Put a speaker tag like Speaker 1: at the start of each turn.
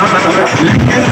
Speaker 1: La